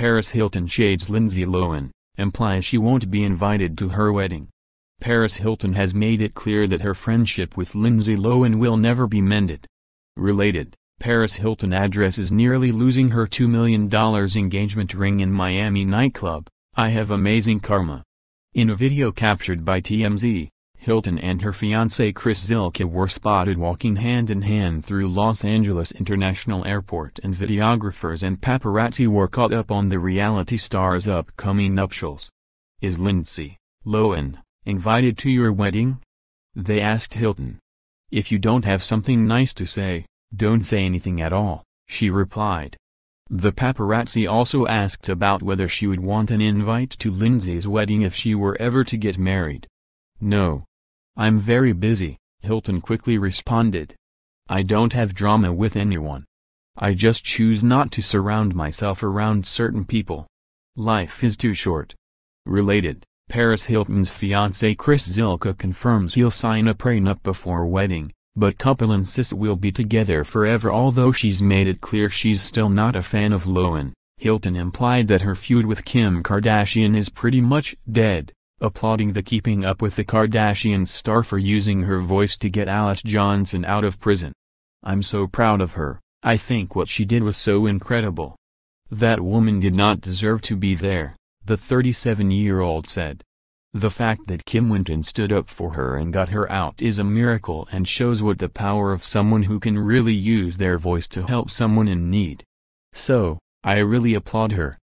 Paris Hilton shades Lindsay Lohan, implies she won't be invited to her wedding. Paris Hilton has made it clear that her friendship with Lindsay Lohan will never be mended. Related, Paris Hilton addresses nearly losing her $2 million engagement ring in Miami nightclub, I have amazing karma. In a video captured by TMZ, Hilton and her fiancé Chris Zylka were spotted walking hand-in-hand through Los Angeles International Airport and videographers and paparazzi were caught up on the reality star's upcoming nuptials. Is Lindsay Lohan invited to your wedding? They asked Hilton. If you don't have something nice to say, don't say anything at all, she replied. The paparazzi also asked about whether she would want an invite to Lindsay's wedding if she were ever to get married. No. I'm very busy, Hilton quickly responded. I don't have drama with anyone. I just choose not to surround myself around certain people. Life is too short. Related, Paris Hilton's fiancé Chris Zylka confirms he'll sign a prenup before wedding, but couple insists we'll be together forever although she's made it clear she's still not a fan of Lohan. Hilton implied that her feud with Kim Kardashian is pretty much dead, applauding the Keeping Up with the Kardashians star for using her voice to get Alice Johnson out of prison. I'm so proud of her, I think what she did was so incredible. That woman did not deserve to be there, the 37-year-old said. The fact that Kim went and stood up for her and got her out is a miracle and shows what the power of someone who can really use their voice to help someone in need. So, I really applaud her.